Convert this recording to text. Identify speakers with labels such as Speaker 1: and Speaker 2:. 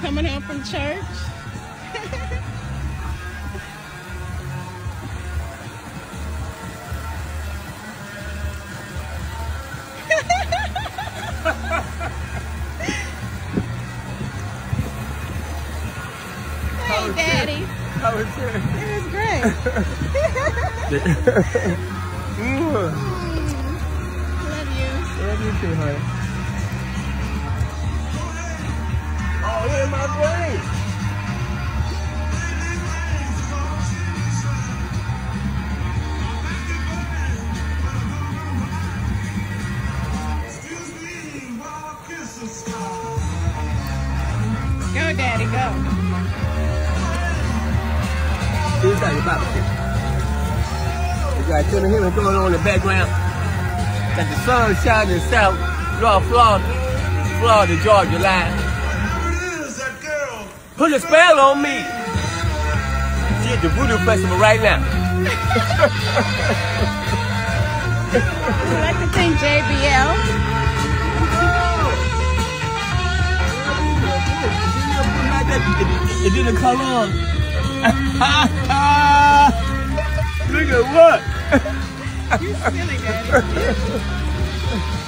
Speaker 1: coming home from church. hey, Daddy.
Speaker 2: How was it?
Speaker 1: It was great.
Speaker 2: mm.
Speaker 1: Love you.
Speaker 2: Love you too, honey.
Speaker 1: Go, Daddy, go.
Speaker 2: Here's how you about it. You got Jimmy Himmel going on in the background. Got the sun shining south, North Florida, Florida, Georgia line. Put a spell on me. She at the Voodoo Festival right now.
Speaker 1: You like to sing JBL?
Speaker 2: It didn't come on. Look at what?
Speaker 1: You silly, Daddy.